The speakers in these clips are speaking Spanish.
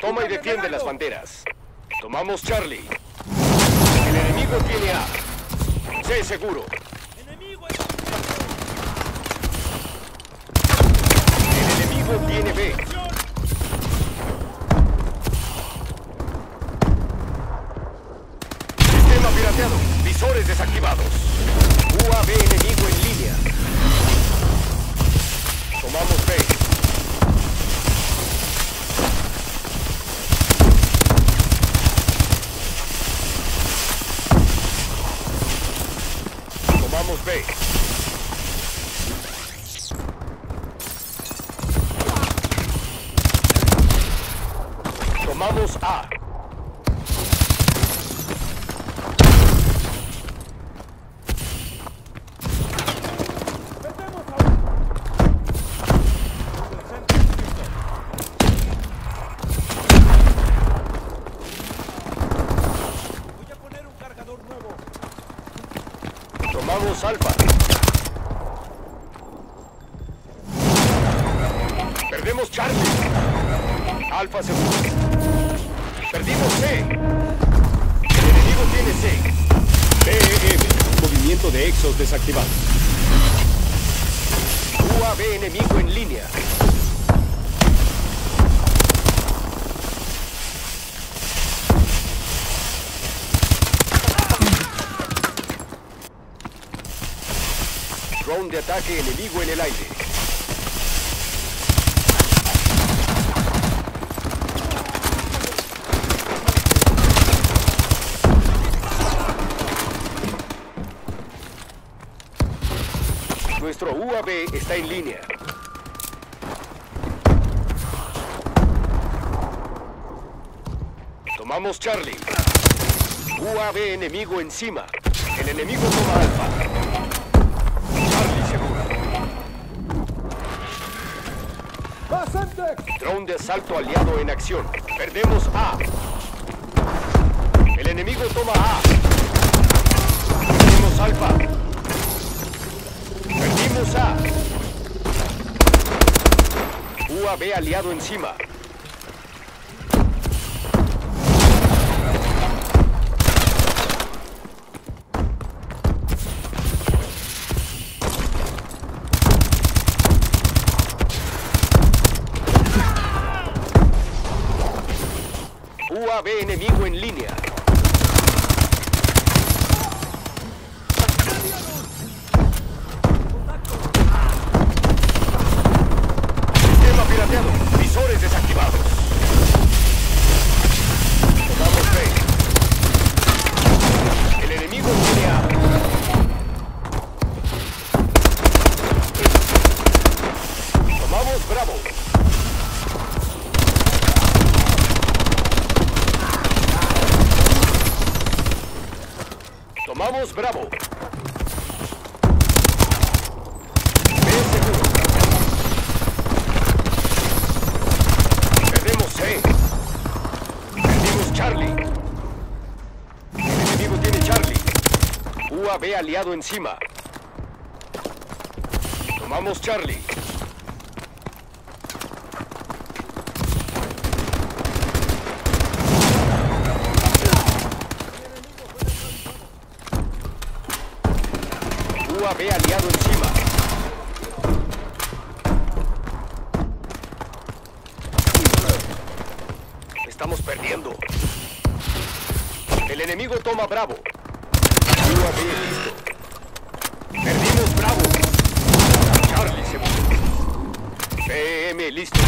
Toma y defiende las banderas. Tomamos Charlie. El enemigo tiene A. Sé seguro. ¡Enemigo El enemigo tiene B. Sistema pirateado. Visores desactivados. UAV enemigo en línea. Tomamos B. Tomamos B. Tomamos A. Voy a poner un cargador nuevo. Tomamos Alfa. Perdemos Charlie. Alfa seguro. Perdimos C. El BEM. Movimiento de Exos desactivado. UAV enemigo en línea. Drone de ataque enemigo en el aire. Nuestro UAV está en línea. Tomamos Charlie. UAV enemigo encima. El enemigo toma Alfa. Charlie seguro. Drone de asalto aliado en acción. Perdemos A. El enemigo toma A. Perdimos Alfa. A. UAV aliado encima. UAV enemigo en línea. Bravo. Perdemos C. Perdimos Charlie. El enemigo tiene Charlie. UAV aliado encima. Tomamos Charlie. UAV aliado encima. Estamos perdiendo. El enemigo toma Bravo. UAV listo. Perdimos Bravo. Charlie seguro. PM listo.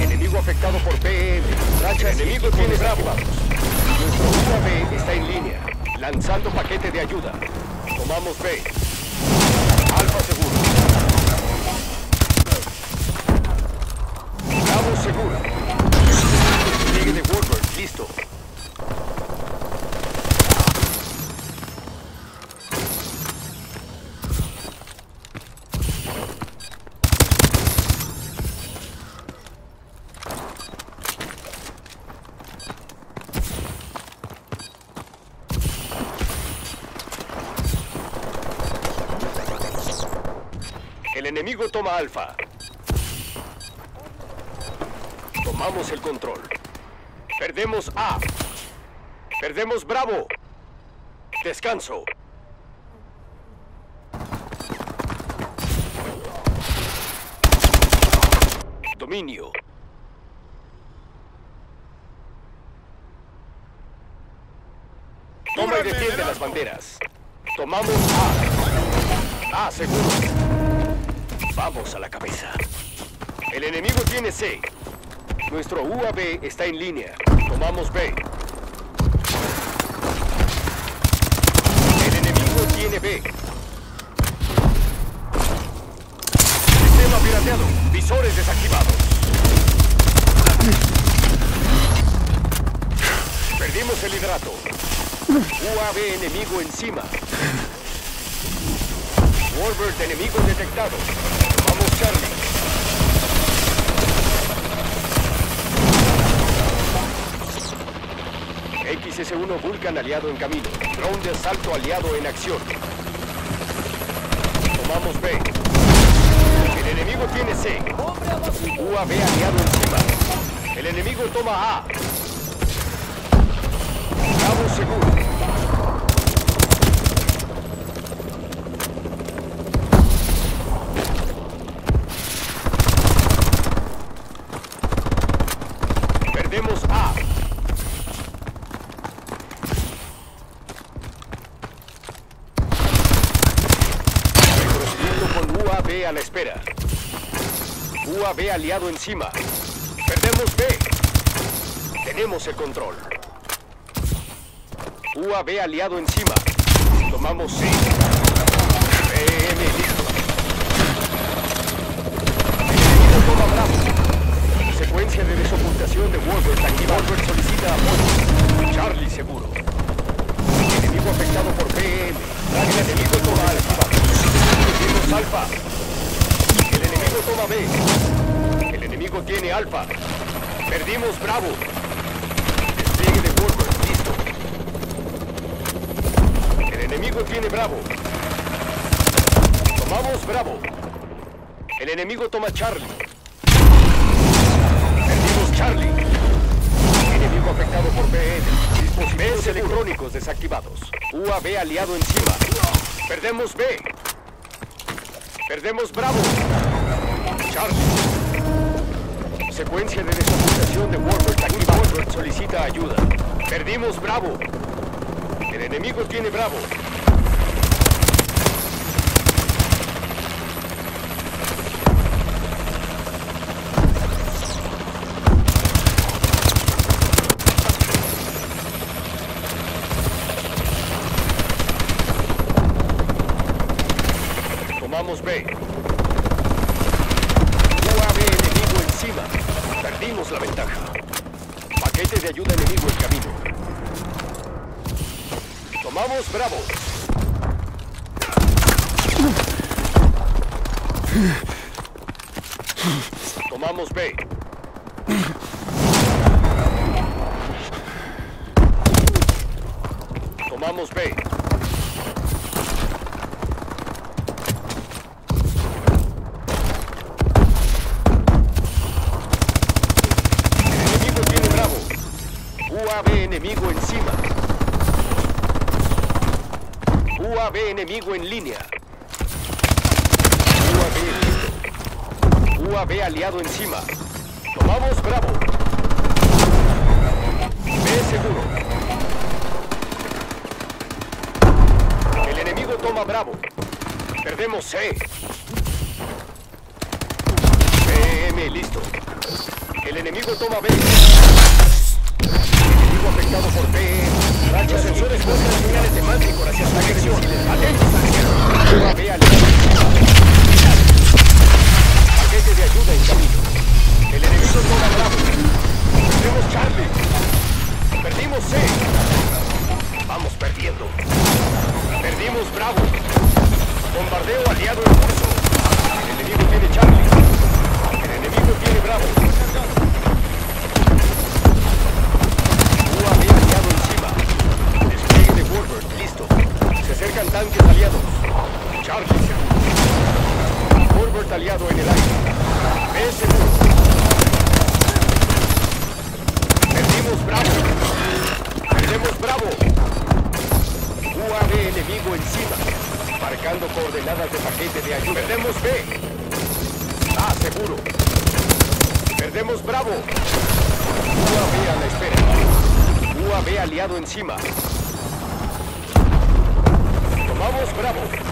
Enemigo afectado por PM. Racha enemigo tiene Bravo. Nuestro UAV está en línea. Lanzando paquete de ayuda. Tomamos B. Alfa seguro. Bravo seguro. Sigue de Woodward, listo. El enemigo toma alfa. Tomamos el control. Perdemos A. Perdemos Bravo. Descanso. Dominio. Toma y defiende las banderas. Tomamos A. A, seguro. Vamos a la cabeza. El enemigo tiene C. Nuestro UAV está en línea. Tomamos B. El enemigo tiene B. Sistema pirateado. Visores desactivados. Perdimos el hidrato. UAV enemigo encima. Warbird enemigo detectado. Vamos Charlie. XS-1 Vulcan aliado en camino. Drone de asalto aliado en acción. Tomamos B. El enemigo tiene C. UAV aliado encima. El enemigo toma A. Bravo seguro. Perdemos A. Reconociendo UAV a la espera. UAV aliado encima. Perdemos B. Tenemos el control. UAV aliado encima. Tomamos C. Listo. Secuencia de desocultación de Warbird activa. Warbird solicita apoyo. Charlie seguro. Enemigo afectado por PM. El enemigo toma Alfa. Perdimos Alfa. El enemigo toma B. El Alfa. Perdimos Bravo. Despliegue de. Listo. El enemigo tiene Bravo. Tomamos Bravo. El enemigo toma Charlie. Perdimos Charlie. Enemigo afectado por BN. Dispositivos electrónicos desactivados. UAV aliado encima. Perdemos B. Perdemos Bravo. Charlie. Secuencia de desocultación de Warbird activa. Warbird solicita ayuda. Perdimos Bravo. El enemigo tiene Bravo. Tomamos B. UAV enemigo encima. Perdimos la ventaja. Paquete de ayuda enemigo en camino. Tomamos Bravo. Tomamos B. Tomamos B. Enemigo tiene Bravo. UAV enemigo encima. UAV enemigo en línea. UAV listo. UAV aliado encima. Tomamos Bravo. B seguro. El enemigo toma Bravo. Perdemos C. PM listo. El enemigo toma B. Enemigo afectado por B. Rachas sensores muestran señales de Manticore UAV a la espera. UAV aliado encima. Tomamos Bravo.